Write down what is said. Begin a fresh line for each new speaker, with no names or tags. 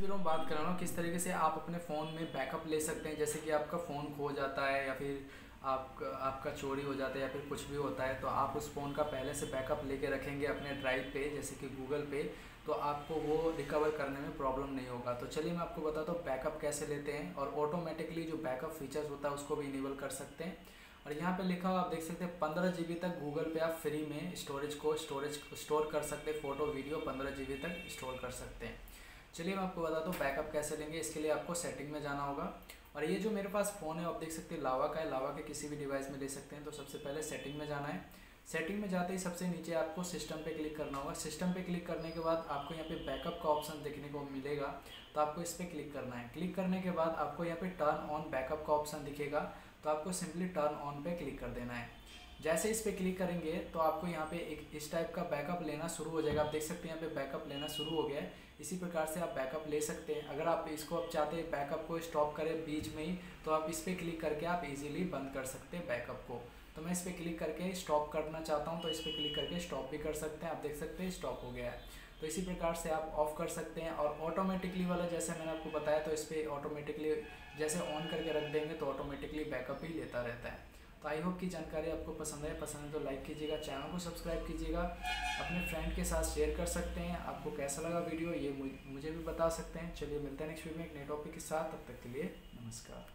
Video में बात कर रहा हूँ किस तरीके से आप अपने फ़ोन में बैकअप ले सकते हैं? जैसे कि आपका फ़ोन खो जाता है या फिर आप, आपका चोरी हो जाता है या फिर कुछ भी होता है तो आप उस फ़ोन का पहले से बैकअप लेके रखेंगे अपने ड्राइव पे, जैसे कि गूगल पे तो आपको वो रिकवर करने में प्रॉब्लम नहीं होगा। तो चलिए मैं आपको बताता तो हूँ बैकअप कैसे लेते हैं, और ऑटोमेटिकली जो बैकअप फीचर्स होता है उसको भी इनेबल कर सकते हैं। और यहाँ पे लिखा हुआ आप देख सकते हैं, पंद्रह जी तक गूगल पे आप फ्री में स्टोरेज को स्टोरेज स्टोर कर सकते हैं फ़ोटो वीडियो पंद्रह जी तक स्टोर कर सकते हैं। चलिए मैं आपको बताता हूँ बैकअप कैसे लेंगे, इसके लिए आपको सेटिंग में जाना होगा। और ये जो मेरे पास फ़ोन है, आप देख सकते हैं लावा का है लावा के किसी भी डिवाइस में ले सकते हैं तो सबसे पहले सेटिंग में जाना है। सेटिंग में जाते ही सबसे नीचे आपको सिस्टम पे क्लिक करना होगा। सिस्टम पे क्लिक करने के बाद आपको यहाँ पे बैकअप का ऑप्शन देखने को मिलेगा तो आपको इस पर क्लिक करना है। क्लिक करने के बाद आपको यहाँ पे टर्न ऑन बैकअप का ऑप्शन दिखेगा तो आपको सिंपली टर्न ऑन पे क्लिक कर देना है। जैसे इस पर क्लिक करेंगे तो आपको यहाँ पे एक इस टाइप का बैकअप लेना शुरू हो जाएगा। आप देख सकते हैं यहाँ पे बैकअप लेना शुरू हो गया है। इसी प्रकार से आप बैकअप ले सकते हैं। अगर आप इसको आप चाहते हैं बैकअप को स्टॉप करें बीच में ही तो आप इस पर क्लिक करके आप इजीली बंद कर सकते हैं बैकअप को। तो मैं इस पर क्लिक करके स्टॉप करना चाहता हूँ तो इस पर क्लिक करके स्टॉप भी कर सकते हैं। आप देख सकते हैं स्टॉप हो गया है। तो इसी प्रकार से आप ऑफ़ कर सकते हैं और ऑटोमेटिकली वाला जैसे मैंने आपको बताया तो इस पर ऑटोमेटिकली जैसे ऑन करके रख देंगे तो ऑटोमेटिकली बैकअप ही लेता रहता है। तो आई होप की जानकारी आपको पसंद आए। पसंद है तो लाइक कीजिएगा चैनल को सब्सक्राइब कीजिएगा। अपने फ्रेंड के साथ शेयर कर सकते हैं। आपको कैसा लगा वीडियो ये मुझे भी बता सकते हैं। चलिए मिलते हैं नेक्स्ट वीडियो में एक नए टॉपिक के साथ। तब तक के लिए नमस्कार।